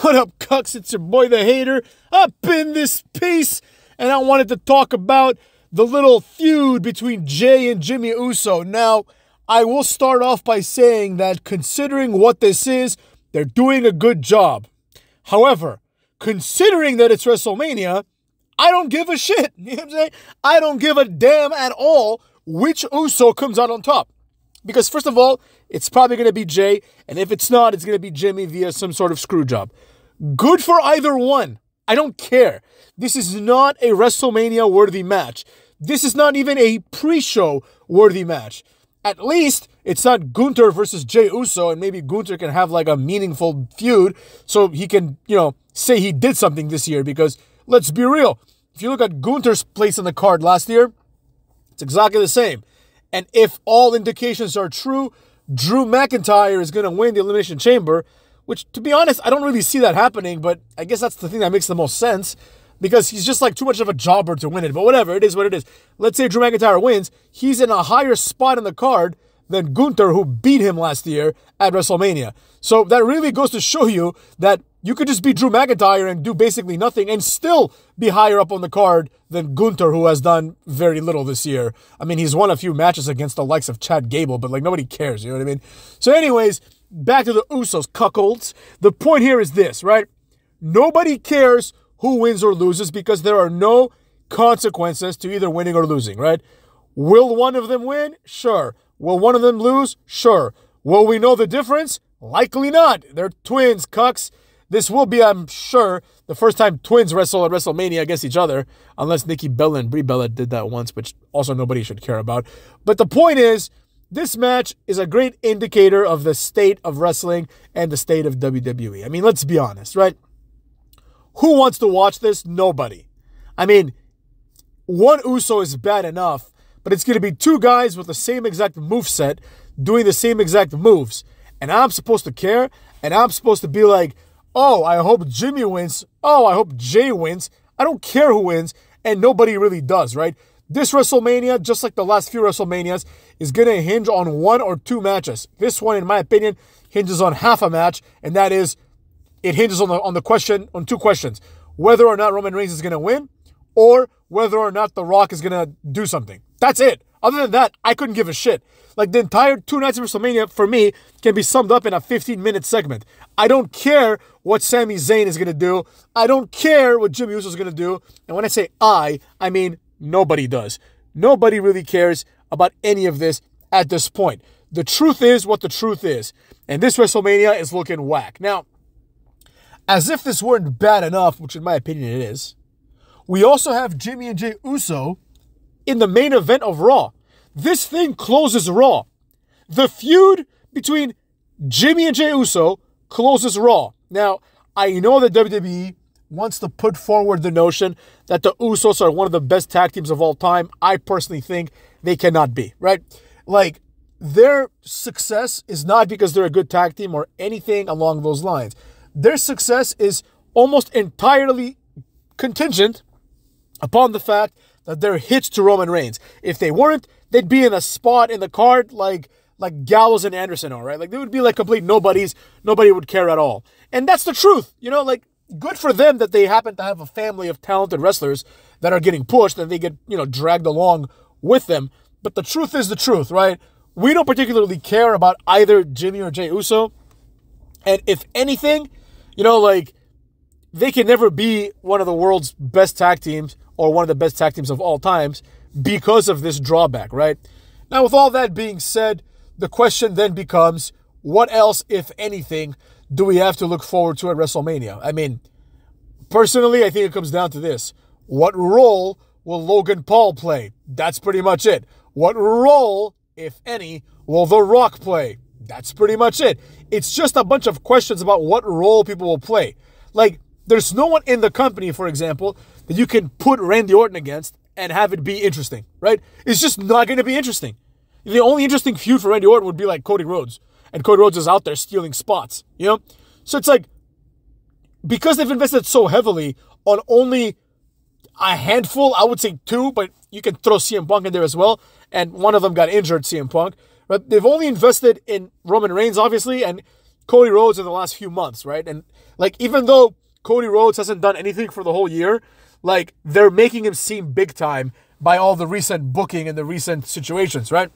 What up, cucks? It's your boy, the hater, up in this piece, and I wanted to talk about the little feud between Jey and Jimmy Uso. Now, I will start off by saying that considering what this is, they're doing a good job. However, considering that it's WrestleMania, I don't give a shit. You know what I'm saying? I don't give a damn at all which Uso comes out on top. Because, first of all, it's probably going to be Jey, and if it's not, it's going to be Jimmy via some sort of screw job. Good for either one. I don't care. This is not a WrestleMania worthy match. This is not even a pre show worthy match. At least it's not Gunther versus Jey Uso, and maybe Gunther can have like a meaningful feud so he can, you know, say he did something this year. Because let's be real, if you look at Gunther's place on the card last year, it's exactly the same. And if all indications are true, Drew McIntyre is going to win the Elimination Chamber, which, to be honest, I don't really see that happening, but I guess that's the thing that makes the most sense because he's just like too much of a jobber to win it. But whatever, it is what it is. Let's say Drew McIntyre wins, he's in a higher spot in the card than Gunther, who beat him last year at WrestleMania. So that really goes to show you that you could just be Drew McIntyre and do basically nothing and still be higher up on the card than Gunther, who has done very little this year. I mean, he's won a few matches against the likes of Chad Gable, but like nobody cares, you know what I mean? So, anyways, back to the Usos cuckolds. The point here is this, right? Nobody cares who wins or loses because there are no consequences to either winning or losing, right? Will one of them win? Sure. Will one of them lose? Sure. Will we know the difference? Likely not. They're twins, cucks. This will be, I'm sure, the first time twins wrestle at WrestleMania against each other, unless Nikki Bella and Brie Bella did that once, which also nobody should care about. But the point is, this match is a great indicator of the state of wrestling and the state of WWE. I mean, let's be honest, right? Who wants to watch this? Nobody. I mean, one Uso is bad enough, but it's going to be two guys with the same exact move set doing the same exact moves. And I'm supposed to care, and I'm supposed to be like, oh, I hope Jimmy wins. Oh, I hope Jey wins. I don't care who wins, and nobody really does, right? This WrestleMania, just like the last few WrestleManias, is going to hinge on one or two matches. This one, in my opinion, hinges on half a match, and that is it hinges on the on the question on two questions: whether or not Roman Reigns is going to win, or whether or not The Rock is going to do something. That's it. Other than that, I couldn't give a shit. Like the entire two nights of WrestleMania for me can be summed up in a 15 minute segment. I don't care what Sami Zayn is going to do. I don't care what Jimmy Uso is going to do. And when I say I, I mean nobody does. Nobody really cares about any of this at this point. The truth is what the truth is. And this WrestleMania is looking whack. Now, as if this weren't bad enough, which in my opinion it is, we also have Jimmy and Jey Uso in the main event of Raw. This thing closes Raw. The feud between Jimmy and Jey Uso closes Raw. Now, I know that WWE wants to put forward the notion that the Usos are one of the best tag teams of all time. I personally think they cannot be, right? Like, their success is not because they're a good tag team or anything along those lines. Their success is almost entirely contingent upon the fact that they're hitched to Roman Reigns. If they weren't, they'd be in a spot in the card like like Gallows and Anderson are, right? Like they would be like complete nobodies. Nobody would care at all. And that's the truth. You know, like good for them that they happen to have a family of talented wrestlers that are getting pushed and they get, you know, dragged along with them. But the truth is the truth, right? We don't particularly care about either Jimmy or Jey Uso. And if anything, you know, like they can never be one of the world's best tag teams or one of the best tag teams of all times because of this drawback, right? Now, with all that being said, the question then becomes what else, if anything, do we have to look forward to at WrestleMania? I mean, personally, I think it comes down to this what role will Logan Paul play? That's pretty much it. What role, if any, will The Rock play? That's pretty much it. It's just a bunch of questions about what role people will play. Like, there's no one in the company, for example, that you can put Randy Orton against and have it be interesting, right? It's just not going to be interesting. The only interesting feud for Randy Orton would be like Cody Rhodes, and Cody Rhodes is out there stealing spots, you know? So it's like, because they've invested so heavily on only a handful, I would say two, but you can throw CM Punk in there as well, and one of them got injured, CM Punk. But they've only invested in Roman Reigns, obviously, and Cody Rhodes in the last few months, right? And like even though Cody Rhodes hasn't done anything for the whole year, like they're making him seem big time by all the recent booking and the recent situations, right?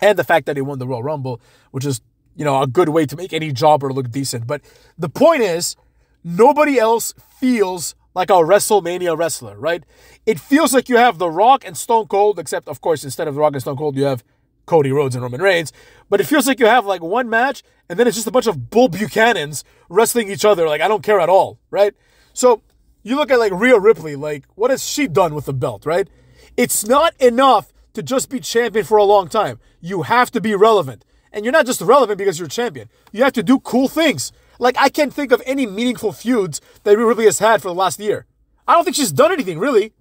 And the fact that he won the Royal Rumble, which is, you know, a good way to make any jobber look decent. But the point is, nobody else feels like a WrestleMania wrestler, right? It feels like you have The Rock and Stone Cold, except, of course, instead of The Rock and Stone Cold, you have Cody Rhodes and Roman Reigns. But it feels like you have like one match and then it's just a bunch of Bull Buchanans wrestling each other. Like, I don't care at all, right? So you look at like Rhea Ripley, like, what has she done with the belt, right? It's not enough to just be champion for a long time. You have to be relevant. And you're not just relevant because you're a champion. You have to do cool things. Like, I can't think of any meaningful feuds that Rhea Ripley has had for the last year. I don't think she's done anything, really,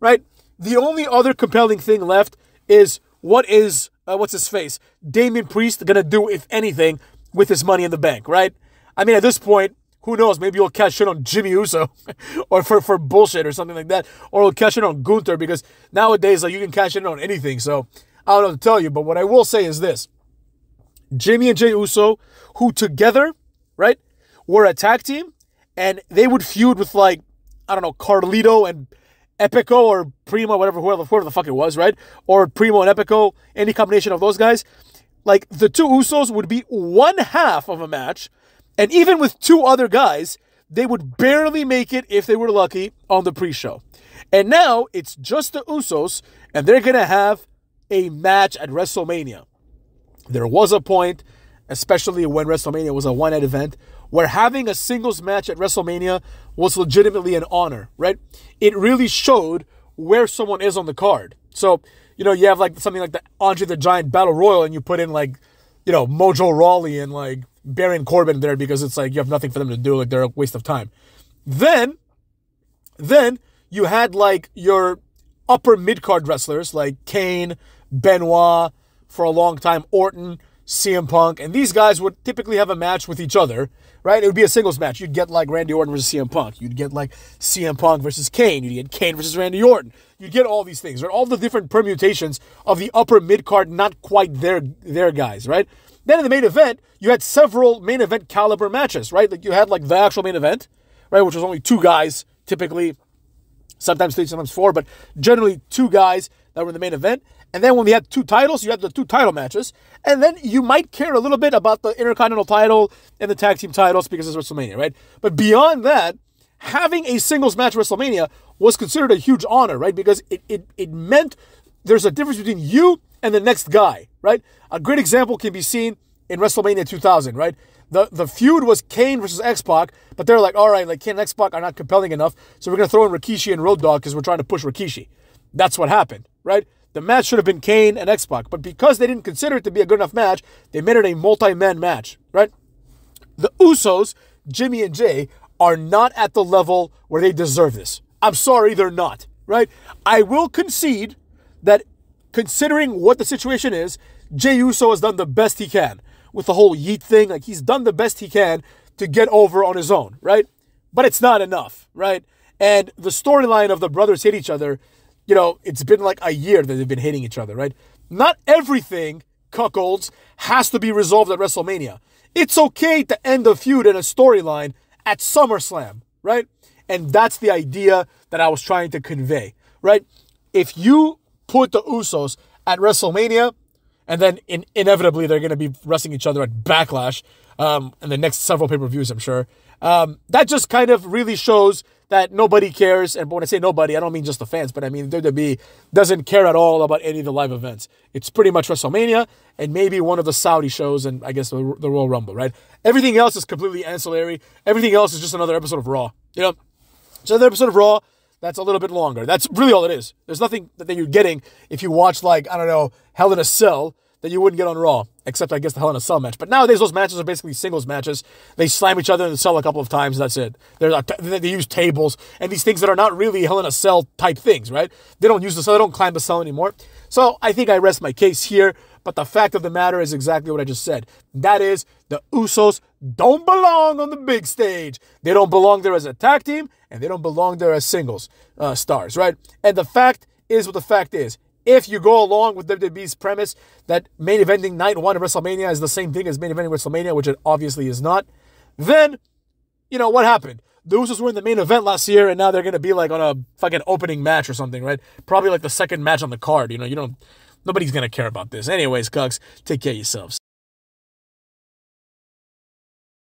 right? The only other compelling thing left is what is, uh, what's his face? Damian Priest gonna do, if anything, with his money in the bank, right? I mean, at this point, who knows? Maybe you'll cash in on Jimmy Uso or for, for bullshit or something like that. Or you'll cash in on Gunther because nowadays, like, you can cash in on anything. So I don't know to tell you, but what I will say is this Jimmy and Jey Uso, who together, right, were a tag team and they would feud with, like, I don't know, Carlito and Epico or Primo, whatever, whoever, whoever the fuck it was, right? Or Primo and Epico, any combination of those guys. Like, the two Usos would be one half of a match and even with two other guys, they would barely make it if they were lucky on the pre show. And now it's just the Usos, and they're going to have a match at WrestleMania. There was a point, especially when WrestleMania was a one night event, where having a singles match at WrestleMania was legitimately an honor, right? It really showed where someone is on the card. So, you know, you have like something like the Andre the Giant Battle Royal, and you put in like, you know, Mojo Rawley and like Baron Corbin there because it's like you have nothing for them to do, like they're a waste of time. Then, then you had like your upper mid card wrestlers like Kane, Benoit, for a long time, Orton, CM Punk, and these guys would typically have a match with each other, right? It would be a singles match. You'd get like Randy Orton versus CM Punk. You'd get like CM Punk versus Kane. You'd get Kane versus Randy Orton. You'd get all these things, right? All the different permutations of the upper mid card, not quite their their guys, right? Then in the main event, you had several main event caliber matches, right? Like you had like the actual main event, right, which was only two guys typically, sometimes three, sometimes four, but generally two guys that were in the main event. And then when we had two titles, you had the two title matches. And then you might care a little bit about the Intercontinental title and the tag team titles because it's WrestleMania, right? But beyond that, having a singles match WrestleMania was considered a huge honor, right? Because it, it, it meant there's a difference between you and the next guy, right? A great example can be seen in WrestleMania 2000, right? The the feud was Kane versus X Pac, but they're like, all right, like Kane and X Pac are not compelling enough, so we're gonna throw in Rikishi and Road Dog because we're trying to push Rikishi. That's what happened, right? The match should have been Kane and X Pac, but because they didn't consider it to be a good enough match, they made it a multi-man match, right? The Usos, Jimmy and Jey, are not at the level where they deserve this. I'm sorry, they're not, right? I will concede that considering what the situation is, Jey Uso has done the best he can with the whole Yeet thing. Like he's done the best he can to get over on his own, right? But it's not enough, right? And the storyline of the brothers hit each other, you know, it's been like a year that they've been hitting each other, right? Not everything, cuckolds, has to be resolved at WrestleMania. It's okay to end a feud and a storyline at SummerSlam, right? And that's the idea that I was trying to convey, right? If you put the Usos at WrestleMania, and then in, inevitably they're going to be wrestling each other at Backlash um, in the next several pay per views, I'm sure. Um, that just kind of really shows that nobody cares. And when I say nobody, I don't mean just the fans, but I mean WWE doesn't care at all about any of the live events. It's pretty much WrestleMania and maybe one of the Saudi shows and I guess the, the Royal Rumble, right? Everything else is completely ancillary. Everything else is just another episode of Raw. You know, it's another episode of Raw that's a little bit longer. That's really all it is. There's nothing that you're getting if you watch like I don't know Hell in a Cell that you wouldn't get on Raw, except I guess the Hell in a Cell match. But nowadays those matches are basically singles matches. They slam each other in the cell a couple of times. That's it. They're, uh, they use tables and these things that are not really Hell in a Cell type things, right? They don't use the cell. They don't climb the cell anymore. So I think I rest my case here. But the fact of the matter is exactly what I just said. That is, the Usos don't belong on the big stage. They don't belong there as a tag team, and they don't belong there as singles uh, stars, right? And the fact is what the fact is. if you go along with WWE's premise that main eventing night one of WrestleMania is the same thing as main eventing WrestleMania, which it obviously is not, then, you know, what happened? The Usos were in the main event last year, and now they're going to be like on a fucking opening match or something, right? Probably like the second match on the card. You know, you don't, nobody's going to care about this. Anyways, Cucks, take care of yourselves.